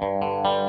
Bye.